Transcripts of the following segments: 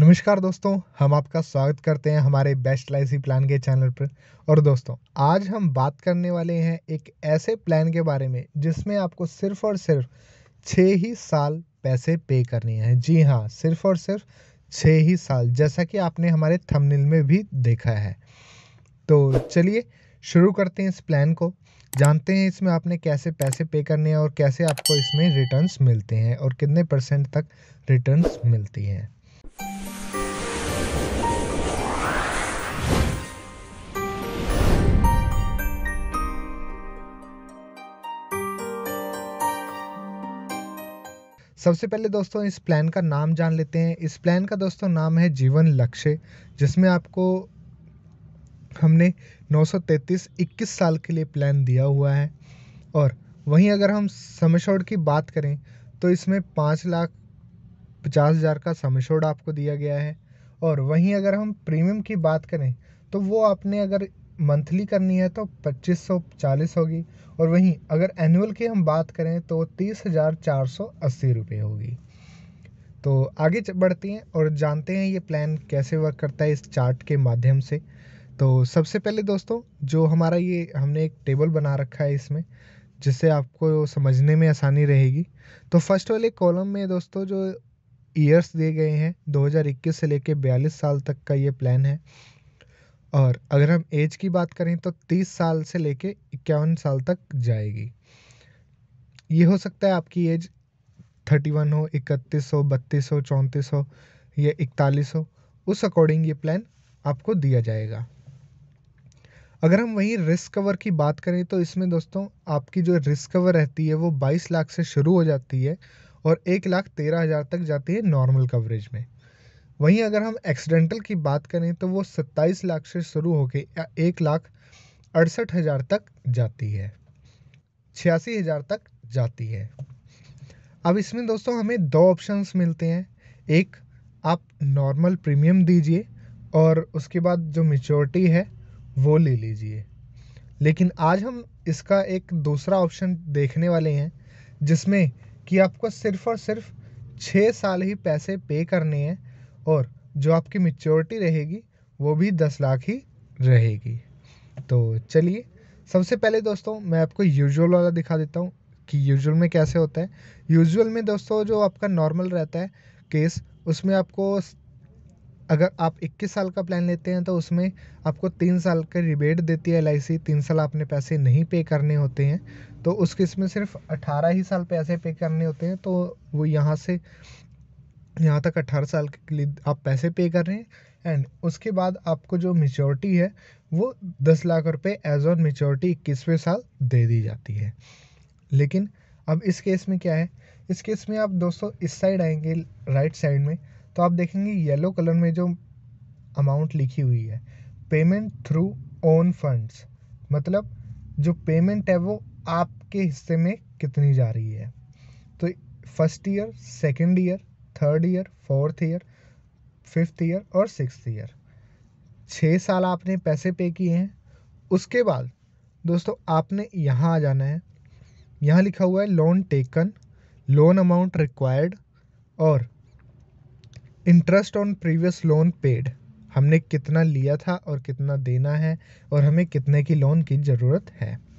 नमस्कार दोस्तों, हम आपका स्वागत करते हैं हमारे बेस्ट लाइसी प्लान के चैनल पर। और दोस्तों, आज हम बात करने वाले हैं एक ऐसे प्लान के बारे में जिसमें आपको सिर्फ़ और सिर्फ़ छः ही साल पैसे पे करने हैं। जी हाँ सिर्फ़ और सिर्फ़ छः ही साल, जैसा कि आपने हमारे थंबनेल में भी देखा है। तो चलिए शुरू करते हैं इस प्लान को। जानते हैं इसमें आपने कैसे पैसे पे करने हैं और कैसे आपको इसमें रिटर्न्स मिलते हैं और कितने परसेंट तक रिटर्न्स मिलती हैं। सबसे पहले दोस्तों, इस प्लान का नाम जान लेते हैं। इस प्लान का दोस्तों, नाम है जीवन लक्ष्य, जिसमें आपको हमने 933 21 साल के लिए प्लान दिया हुआ है। और वहीं अगर हम समशोड की बात करें तो इसमें पाँच लाख पचास हज़ार का समशोड आपको दिया गया है। और वहीं अगर हम प्रीमियम की बात करें तो वो आपने अगर मंथली करनी है तो पच्चीस सौ, चालीस होगी। और वहीं अगर एनुअल की हम बात करें तो तीस हज़ार चार सौ अस्सी रुपये होगी। तो आगे बढ़ती हैं और जानते हैं ये प्लान कैसे वर्क करता है इस चार्ट के माध्यम से। तो सबसे पहले दोस्तों, जो हमारा ये, हमने एक टेबल बना रखा है इसमें, जिससे आपको समझने में आसानी रहेगी। तो फ़र्स्ट वाले कॉलम में दोस्तों जो ईयर्स दिए गए हैं 2021 से लेके 42 साल तक का ये प्लान है। और अगर हम एज की बात करें तो तीस साल से लेके इक्यावन साल तक जाएगी। ये हो सकता है आपकी एज थर्टी वन हो, इकतीस हो, बत्तीस हो, चौंतीस हो या इकतालीस हो। उस अकॉर्डिंग ये प्लान आपको दिया जाएगा। अगर हम वहीं रिस्क कवर की बात करें तो इसमें दोस्तों आपकी जो रिस्क कवर रहती है वो बाईस लाख से शुरू हो जाती है और एक लाख तेरह हज़ार तक जाती है नॉर्मल कवरेज में। वहीं अगर हम एक्सीडेंटल की बात करें तो वो सत्ताईस लाख से शुरू होकर एक लाख अड़सठ हज़ार तक जाती है। छियासी हज़ार तक जाती है। अब इसमें दोस्तों हमें दो ऑप्शंस मिलते हैं। एक, आप नॉर्मल प्रीमियम दीजिए और उसके बाद जो मेच्योरिटी है, वो ले लीजिए। लेकिन आज हम इसका एक दूसरा ऑप्शन देखने वाले हैं, जिसमें कि आपको सिर्फ़ और सिर्फ़ छः साल ही पैसे पे करने हैं और जो आपकी मेच्योरिटी रहेगी, वो भी दस लाख ही रहेगी। तो चलिए, सबसे पहले दोस्तों, मैं आपको यूजुअल वाला दिखा देता हूँ कि यूजुअल में कैसे होता है। यूजुअल में दोस्तों, जो आपका नॉर्मल रहता है केस उसमें आपको अगर आप 21 साल का प्लान लेते हैं तो उसमें आपको तीन साल का रिबेट देती है एल तीन साल आपने पैसे नहीं पे करने होते हैं। तो उस केस में सिर्फ़ 18 ही साल पैसे पे करने होते हैं तो वो यहाँ से यहाँ तक अट्ठारह साल के लिए आप पैसे पे कर रहे हैं एंड उसके बाद आपको जो मेच्योरिटी है, वो दस लाख रुपए एज ऑन मेच्योरिटी इक्कीसवें साल दे दी जाती है। लेकिन अब इस केस में क्या है? इस केस में आप दोस्तों इस साइड आएँगे राइट साइड में तो आप देखेंगे येलो कलर में जो अमाउंट लिखी हुई है पेमेंट थ्रू ओन फंड्स मतलब जो पेमेंट है वो आपके हिस्से में कितनी जा रही है। तो first year second year third year, fourth year, fifth year और सिक्स ईयर। छः साल आपने पैसे पे किए हैं। उसके बाद, दोस्तों, आपने यहाँ आ जाना है। यहाँ लिखा हुआ है loan taken loan amount required और interest on previous loan paid हमने कितना लिया था और कितना देना है और हमें कितने की लोन की ज़रूरत है।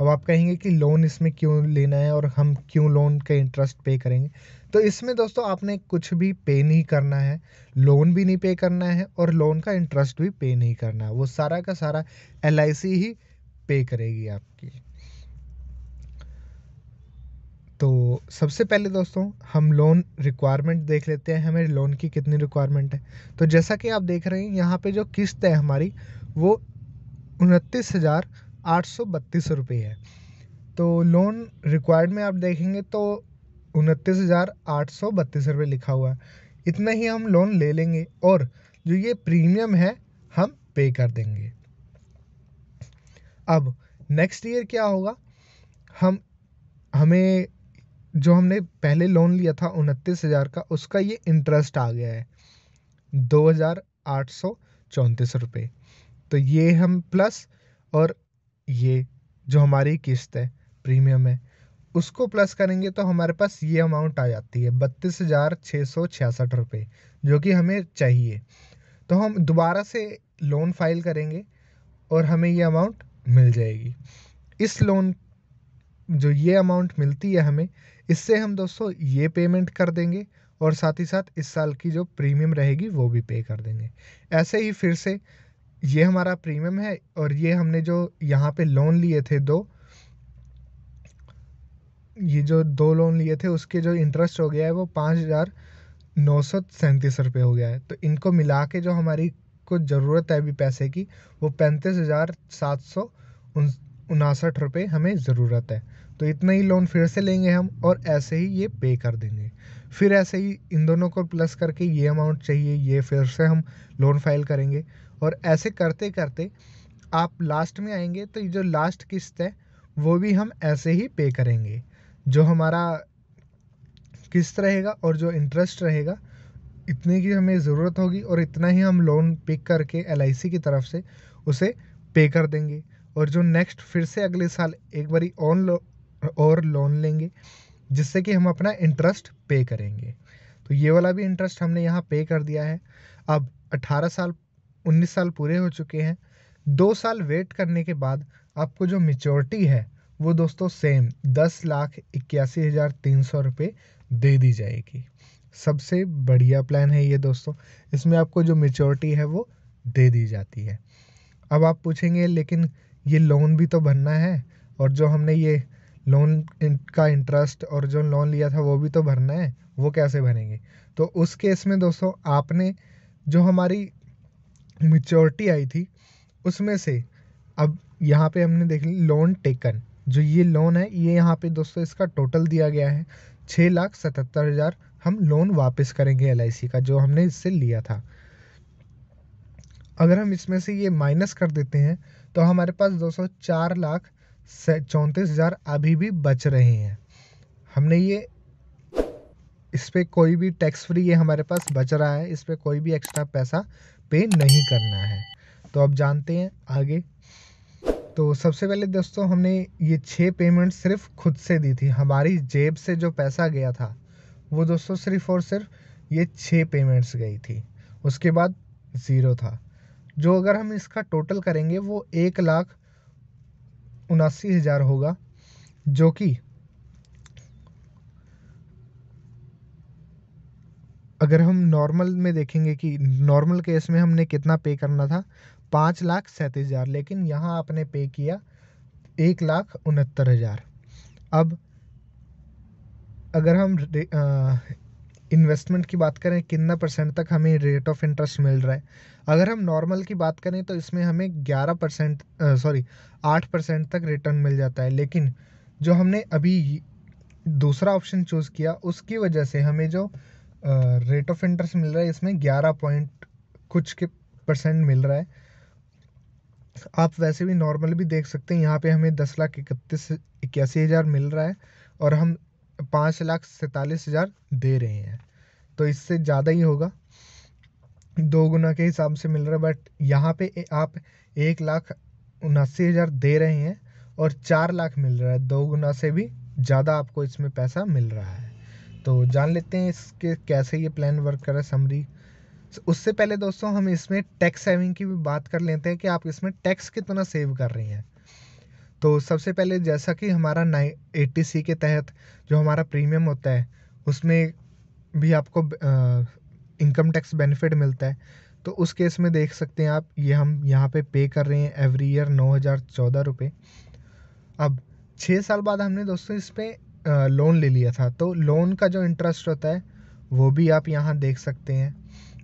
अब आप कहेंगे कि लोन इसमें क्यों लेना है और हम क्यों लोन का इंटरेस्ट पे करेंगे? तो इसमें दोस्तों आपने कुछ भी पे नहीं करना है लोन भी नहीं पे करना है और लोन का इंटरेस्ट भी पे नहीं करना है। वो सारा का सारा एलआईसी ही पे करेगी आपकी। तो सबसे पहले दोस्तों, हम लोन रिक्वायरमेंट देख लेते हैं। हमें लोन की कितनी रिक्वायरमेंट है? तो जैसा कि आप देख रहे हैं, यहाँ पे जो किस्त है हमारी, वो उनतीस हज़ार आठ सौ बत्तीस रुपये है। तो लोन रिक्वायर्ड में आप देखेंगे तो उनतीस हज़ार आठ सौ बत्तीस रुपये लिखा हुआ है। इतना ही हम लोन ले लेंगे और जो ये प्रीमियम है, हम पे कर देंगे। अब नेक्स्ट ईयर क्या होगा? हम, हमें जो हमने पहले लोन लिया था उनतीस हज़ार का, उसका ये इंटरेस्ट आ गया है। दो हज़ार आठ सौ चौंतीस रुपये तो ये हम प्लस और ये जो हमारी किस्त है, प्रीमियम है, उसको प्लस करेंगे तो हमारे पास ये अमाउंट आ जाती है, बत्तीस हज़ार छः सौ छियासठ रुपये जो कि हमें चाहिए। तो हम दोबारा से लोन फ़ाइल करेंगे और हमें ये अमाउंट मिल जाएगी। इस लोन जो ये अमाउंट मिलती है हमें, इससे हम दोस्तों ये पेमेंट कर देंगे और साथ ही साथ इस साल की जो प्रीमियम रहेगी वो भी पे कर देंगे। ऐसे ही फिर से ये हमारा प्रीमियम है और ये हमने जो यहाँ पे लोन लिए थे दो, ये जो दो लोन लिए थे, उसके जो इंटरेस्ट हो गया है वो पाँच हज़ार नौ सौ सैंतीस रुपये हो गया है। तो इनको मिला के जो हमारी को ज़रूरत है अभी पैसे की, वो पैंतीस हज़ार सात सौ उनासठ रुपये हमें ज़रूरत है। तो इतना ही लोन फिर से लेंगे हम और ऐसे ही ये पे कर देंगे। फिर ऐसे ही इन दोनों को प्लस करके ये अमाउंट चाहिए, ये फिर से हम लोन फ़ाइल करेंगे। और ऐसे करते करते आप लास्ट में आएँगे तो ये जो लास्ट किस्त है वो भी हम ऐसे ही पे करेंगे। जो हमारा किस्त रहेगा और जो इंटरेस्ट रहेगा इतने की हमें ज़रूरत होगी और इतना ही हम लोन पिक करके एलआईसी की तरफ़ से उसे पे कर देंगे। और जो नेक्स्ट फिर से अगले साल एक बारी ऑन लो, और लोन लेंगे जिससे कि हम अपना इंटरेस्ट पे करेंगे। तो ये वाला भी इंटरेस्ट हमने यहाँ पे कर दिया है। अब 18 साल 19 साल पूरे हो चुके हैं। दो साल वेट करने के बाद आपको जो मेचोरिटी है, वो दोस्तों सेम दस लाख इक्यासी हज़ार तीन सौ रुपये दे दी जाएगी। सबसे बढ़िया प्लान है ये दोस्तों। इसमें आपको जो मेचोरिटी है, वो दे दी जाती है। अब आप पूछेंगे, लेकिन ये लोन भी तो भरना है? और जो हमने ये लोन का इंटरेस्ट और जो लोन लिया था, वो भी तो भरना है? वो कैसे भरेंगे? तो उस केस में दोस्तों आपने जो हमारी मेच्योरिटी आई थी, उसमें से अब यहाँ पे हमने देख ली लोन टेकन जो ये लोन है, ये यहाँ पे दोस्तों इसका टोटल दिया गया है छः लाख सतहत्तर हज़ार हम लोन वापस करेंगे एलआईसी का, जो हमने इससे लिया था। अगर हम इसमें से ये माइनस कर देते हैं तो हमारे पास दोस्तों चार लाख चौंतीस हज़ार अभी भी बच रहे हैं। हमने ये, इस पर कोई भी टैक्स फ्री ये हमारे पास बच रहा है, इस पर कोई भी एक्स्ट्रा पैसा पे नहीं करना है। तो अब जानते हैं आगे। तो सबसे पहले दोस्तों, हमने ये छः पेमेंट सिर्फ़ खुद से दी थी। हमारी जेब से जो पैसा गया था, वो दोस्तों सिर्फ़ और सिर्फ़ ये छः पेमेंट्स गई थी। उसके बाद ज़ीरो था। जो अगर हम इसका टोटल करेंगे, वो एक लाख उनासी हज़ार होगा, जो कि अगर हम नॉर्मल में देखेंगे कि नॉर्मल केस में हमने कितना पे करना था? पाँच लाख सैंतीस हज़ार। लेकिन यहाँ आपने पे किया एक लाख उनहत्तर हज़ार। अब अगर हम इन्वेस्टमेंट की बात करें, कितना परसेंट तक हमें रेट ऑफ़ इंटरेस्ट मिल रहा है? अगर हम नॉर्मल की बात करें तो इसमें हमें ग्यारह परसेंट सॉरी आठ परसेंट तक रिटर्न मिल जाता है। लेकिन जो हमने अभी दूसरा ऑप्शन चूज़ किया, उसकी वजह से हमें जो रेट ऑफ़ इंटरेस्ट मिल रहा है इसमें, ग्यारह पॉइंट कुछ के परसेंट मिल रहा है। आप वैसे भी नॉर्मल भी देख सकते हैं, यहाँ पे हमें दस लाख इकतीस, इक्यासी हज़ार मिल रहा है और हम पाँच लाख सैंतालीस हज़ार दे रहे हैं। तो इससे ज़्यादा ही होगा। दो गुना के हिसाब से मिल रहा है बट यहाँ पे आप एक लाख उनासी हज़ार दे रहे हैं और चार लाख मिल रहा है। दो गुना से भी ज़्यादा आपको इसमें पैसा मिल रहा है। तो जान लेते हैं इसके कैसे ये प्लान वर्क कर रहा है समरी उससे पहले दोस्तों, हम इसमें टैक्स सेविंग की भी बात कर लेते हैं कि आप इसमें टैक्स कितना सेव कर रही हैं। तो सबसे पहले जैसा कि हमारा नाइन एट्टी सी के तहत जो हमारा प्रीमियम होता है, उसमें भी आपको इनकम टैक्स बेनिफिट मिलता है। तो उस केस में देख सकते हैं आप, ये हम यहाँ पे पे कर रहे हैं एवरी ईयर नौ हज़ार चौदह रुपये अब छः साल बाद हमने दोस्तों इस पर लोन ले लिया था। तो लोन का जो इंटरेस्ट होता है, वो भी आप यहाँ देख सकते हैं।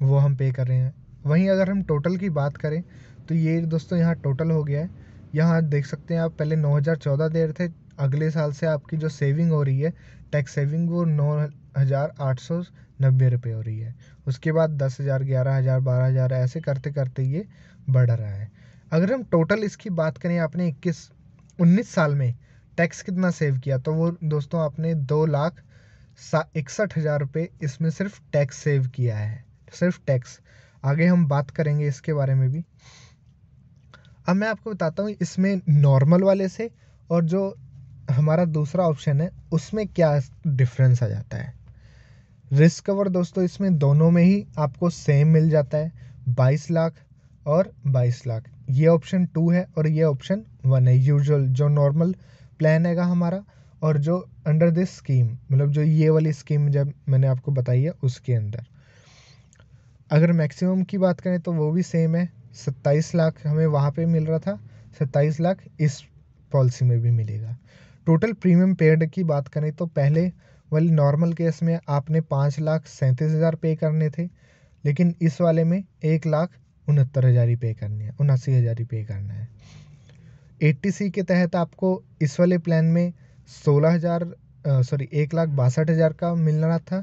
वो हम पे कर रहे हैं। वहीं अगर हम टोटल की बात करें तो ये दोस्तों यहाँ टोटल हो गया है। यहाँ देख सकते हैं आप, पहले नौ हज़ार चौदह दे रहे थे। अगले साल से आपकी जो सेविंग हो रही है टैक्स सेविंग वो नौ हज़ार आठ सौ नब्बे रुपये हो रही है। उसके बाद दस हज़ार, ग्यारह हज़ार, बारह हज़ार, ऐसे करते करते ये बढ़ रहा है। अगर हम टोटल इसकी बात करें, आपने इक्कीस, उन्नीस साल में टैक्स कितना सेव किया? तो वो दोस्तों आपने दो लाख इकसठ हज़ार रुपये इसमें सिर्फ़ टैक्स सेव किया है। सिर्फ़ टैक्स। आगे हम बात करेंगे इसके बारे में भी। अब मैं आपको बताता हूँ इसमें नॉर्मल वाले से और जो हमारा दूसरा ऑप्शन है, उसमें क्या डिफरेंस आ जाता है। रिस्क कवर दोस्तों इसमें दोनों में ही आपको सेम मिल जाता है, बाईस लाख और बाईस लाख। ये ऑप्शन टू है और ये ऑप्शन वन है। यूजुअल जो नॉर्मल प्लान हैगा हमारा और जो अंडर दिस स्कीम मतलब जो ये वाली स्कीम जब मैंने आपको बताई है उसके अंदर। अगर मैक्सिमम की बात करें तो वो भी सेम है। सत्ताईस लाख हमें वहाँ पे मिल रहा था। सत्ताईस लाख इस पॉलिसी में भी मिलेगा। टोटल प्रीमियम पेड की बात करें तो पहले वाली नॉर्मल केस में आपने पाँच लाख सैंतीस हज़ार पे करने थे। लेकिन इस वाले में एक लाख उनहत्तर हज़ार ही पे करनी है, उनासी हज़ार ही पे करना है। एट्टी सी के तहत आपको इस वाले प्लान में सोलह हज़ार सॉरी एक लाख बासठ हज़ार का मिल रहा था।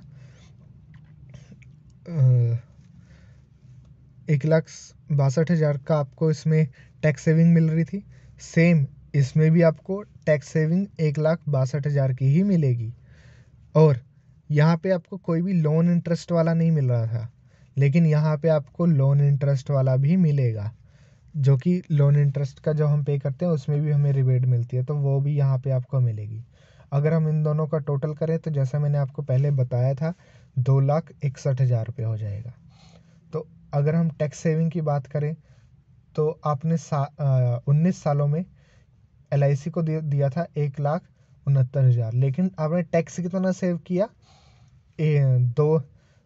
एक लाख बासठ हज़ार का आपको इसमें टैक्स सेविंग मिल रही थी। सेम इसमें भी आपको टैक्स सेविंग एक लाख बासठ हज़ार की ही मिलेगी। और यहाँ पे आपको कोई भी लोन इंटरेस्ट वाला नहीं मिल रहा था, लेकिन यहाँ पे आपको लोन इंटरेस्ट वाला भी मिलेगा। जो कि लोन इंटरेस्ट का जो हम पे करते हैं उसमें भी हमें रिबेट मिलती है तो वो भी यहाँ पे आपको मिलेगी। अगर हम इन दोनों का टोटल करें तो जैसा मैंने आपको पहले बताया था दो लाख इकसठ हज़ार रुपये हो जाएगा। तो अगर हम टैक्स सेविंग की बात करें तो आपने सा उन्नीस सालों में एलआईसी को दिया था एक लाख उनहत्तर हज़ार। लेकिन आपने टैक्स कितना सेव किया? ए, दो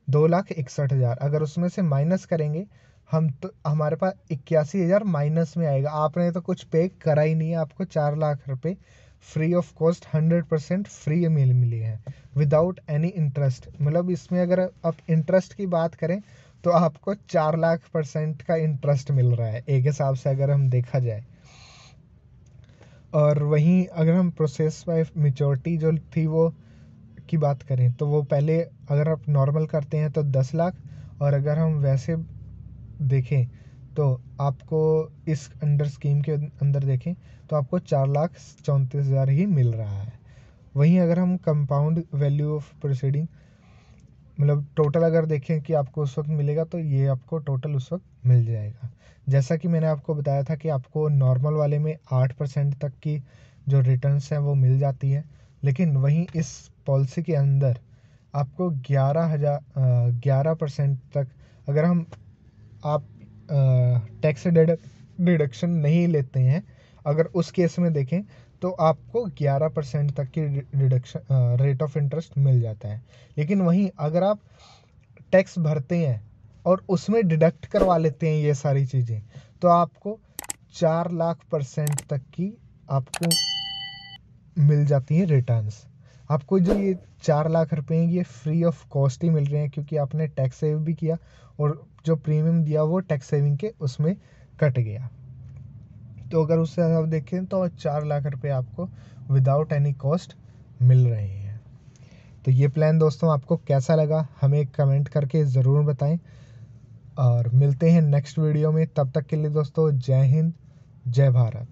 दो लाख इकसठ हज़ार। अगर उसमें से माइनस करेंगे हम तो हमारे पास इक्यासी हज़ार माइनस में आएगा। आपने तो कुछ पे करा ही नहीं है आपको चार लाख रुपए। Free of cost hundred percent free मिल मिली है। विदाउट एनी इंटरेस्ट मतलब इसमें अगर आप इंटरेस्ट की बात करें तो आपको चार लाख परसेंट का इंटरेस्ट मिल रहा है, एक हिसाब से अगर हम देखा जाए। और वहीं अगर हम प्रोसेस बाय मेचोरिटी जो थी वो की बात करें तो वो पहले अगर आप नॉर्मल करते हैं तो दस लाख, और अगर हम वैसे देखें तो आपको इस अंडर स्कीम के अंदर देखें तो आपको चार लाख चौंतीस हज़ार ही मिल रहा है। वहीं अगर हम कंपाउंड वैल्यू ऑफ़ प्रोसीडिंग मतलब टोटल अगर देखें कि आपको उस वक्त मिलेगा तो ये आपको टोटल उस वक्त मिल जाएगा। जैसा कि मैंने आपको बताया था कि आपको नॉर्मल वाले में आठ परसेंट तक की जो रिटर्न्स हैं, वो मिल जाती है। लेकिन वहीं इस पॉलिसी के अंदर आपको ग्यारह हज़ार ग्यारह परसेंट तक अगर हम आप टैक्स डिडक्शन नहीं लेते हैं, अगर उस केस में देखें तो आपको 11 परसेंट तक की डिडक्शन रेट ऑफ़ इंटरेस्ट मिल जाता है। लेकिन वहीं अगर आप टैक्स भरते हैं और उसमें डिडक्ट करवा लेते हैं ये सारी चीज़ें तो आपको चार लाख परसेंट तक की आपको मिल जाती हैं रिटर्न्स आपको जो ये चार लाख रुपए हैं, ये फ्री ऑफ़ कॉस्ट ही मिल रहे हैं, क्योंकि आपने टैक्स सेव भी किया और जो प्रीमियम दिया वो टैक्स सेविंग के उसमें कट गया। तो अगर उससे आप देखें तो चार लाख रुपए आपको विदाउट एनी कॉस्ट मिल रहे हैं। तो ये प्लान दोस्तों आपको कैसा लगा, हमें कमेंट करके ज़रूर बताएँ। और मिलते हैं नेक्स्ट वीडियो में, तब तक के लिए दोस्तों जय हिंद, जय भारत।